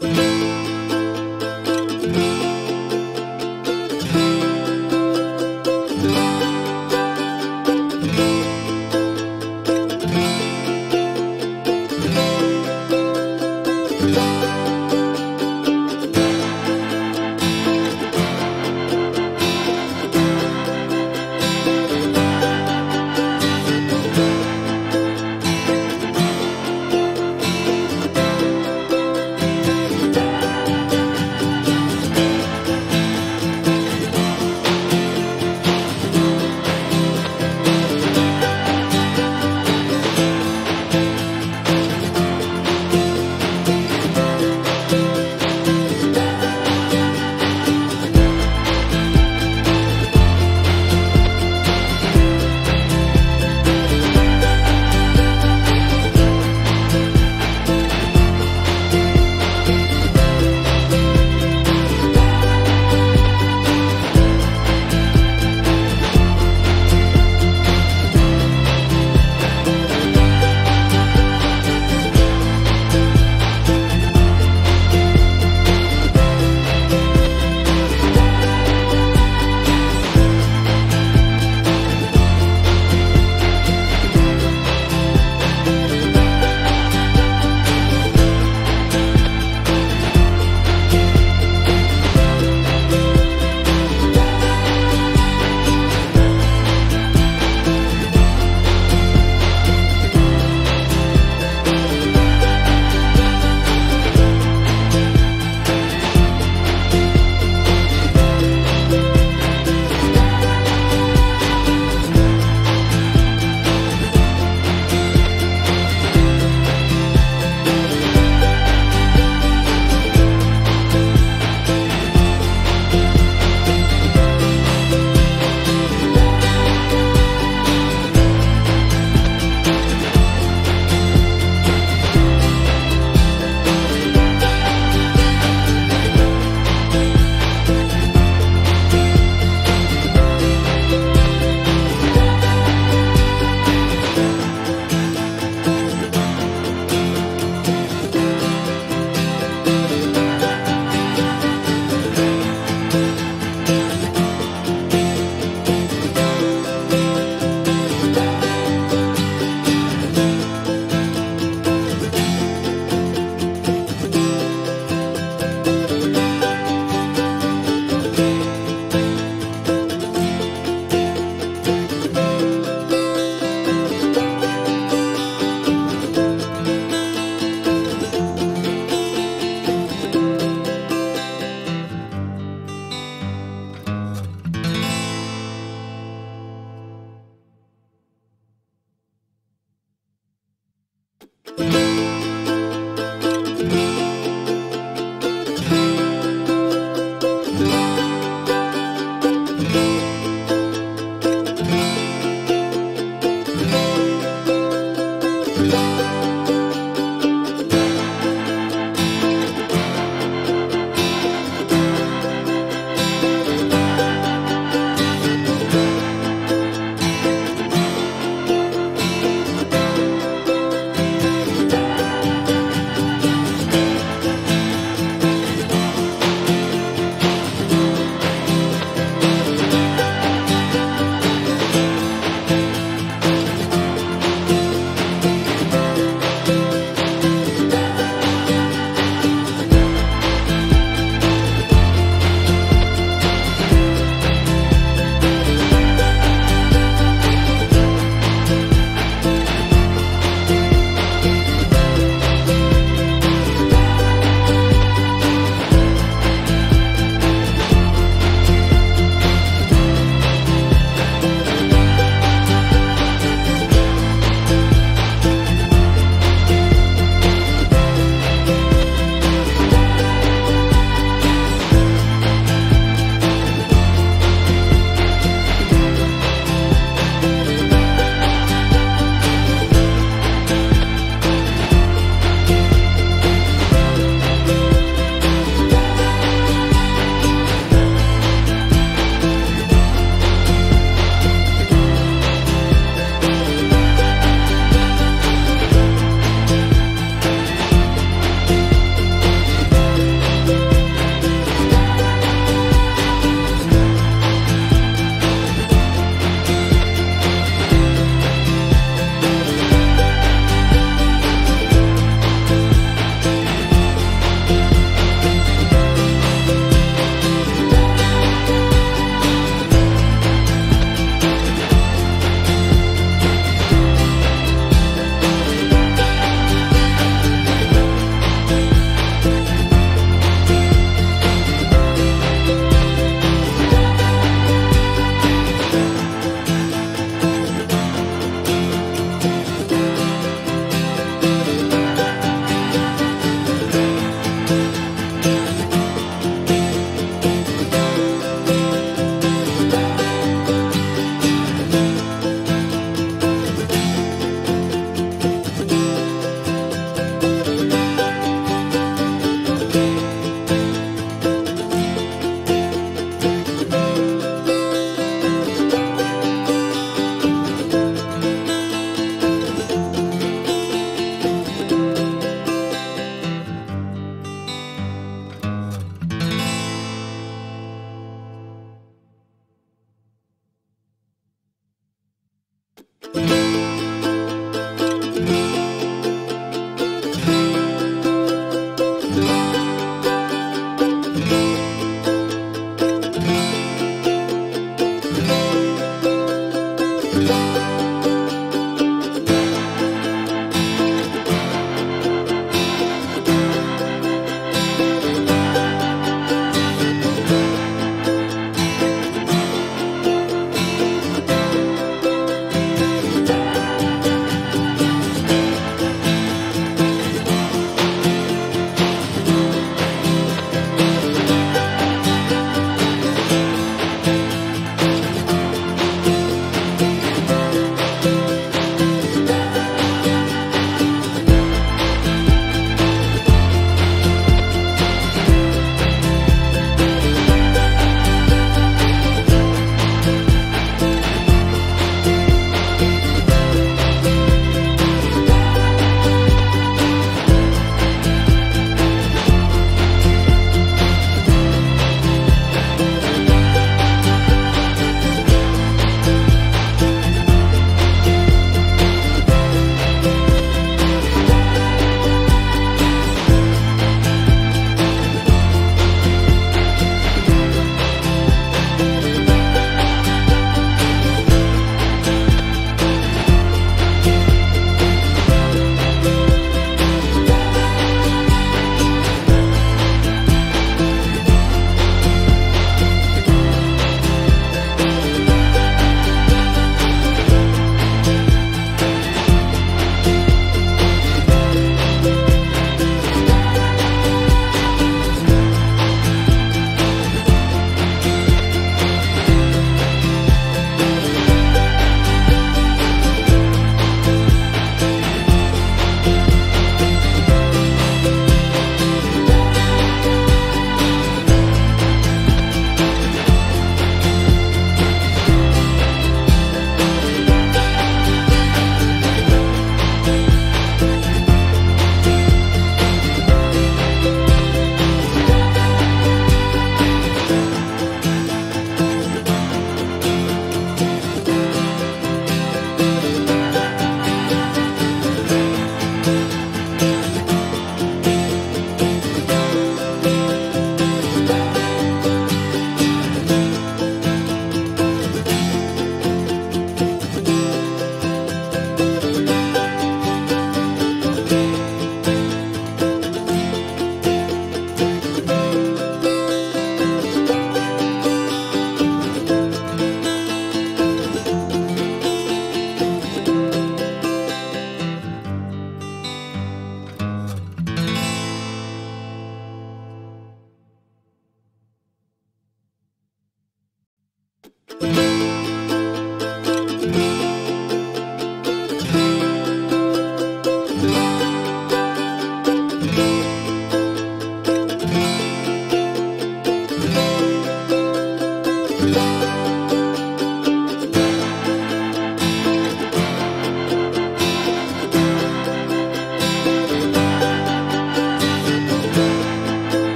Música